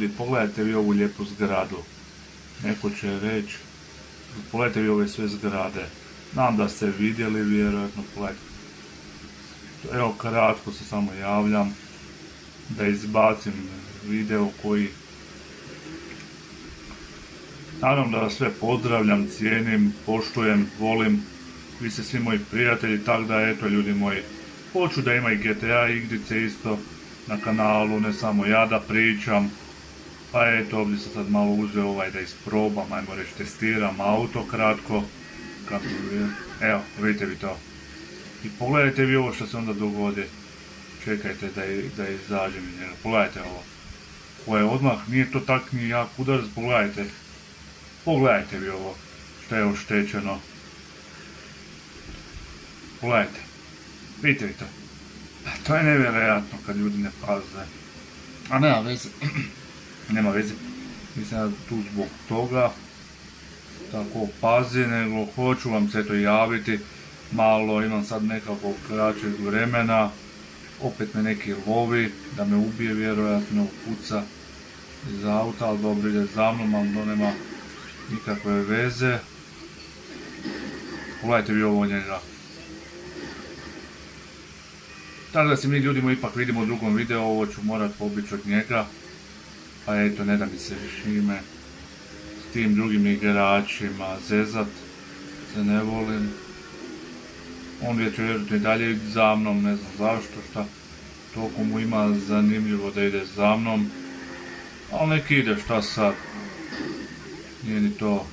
Ljudi, pogledajte vi ovu lijepu zgradu. Neko će reći, pogledajte vi ove sve zgrade. Znam da ste vidjeli, vjerojatno, pogledajte. Evo, kratko se samo javljam da izbacim video koji Naravno da vas sve pozdravljam, cijenim, poštujem, volim, vi ste svi moji prijatelji, tako da eto ljudi moji, hoću da ima i GTA igrice isto na kanalu, ne samo ja da pričam, pa eto ovdje sam sad malo uzeo ovaj da isprobam, ajmo reći testiram auto kratko, kako evo vidite vi to. I pogledajte vi ovo što se onda dogodi, čekajte da, da izađem iz njega, pogledajte ovo. Koje odmah, nije to tak ni jak udar, pogledajte. Pogledajte vi ovo što je oštećeno. Pogledajte. Vidite vi to. Pa, to je nevjerojatno kad ljudi ne paze. A nema veze. nema veze. Mislim da tu zbog toga tako pazi, nego hoću vam se to javiti. Malo imam sad nekako kraćeg vremena. Opet me neki lovi, da me ubije vjerojatno, puca iz auta, ali dobro ide za mnom, ali to nema nikakve veze. Pogledajte vi ovo njega. Tako da se mi ljudimo ipak vidimo u drugom videu, ovo ću morat pobići od njega. Pa eto, ne da mi se više ime s tim drugim igračima zezat. Se ne volim. On je vjerojatno i dalje za mnom, ne znam zašto, šta. Toliko mu ima zanimljivo da ide za mnom. Ali nek ide, šta sad nije ni to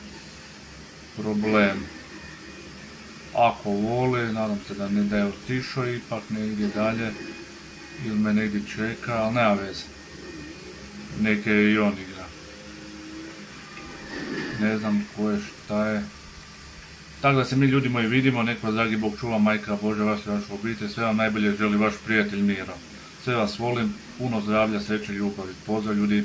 problem. Ako voli, nadam se da ne da je otišao ipak negdje dalje ili me negdje čeka, ali nema veze. Neke i on igra. Ne znam ko je šta je. Tako da se mi ljudi moji vidimo, nek vas dragi Bog čuva, majka Bože vas i vašu obitelj, sve vam najbolje želi vaš prijatelj Miro. Sve vas volim, puno zdravlja, sreće, ljubavi. Pozdrav ljudi!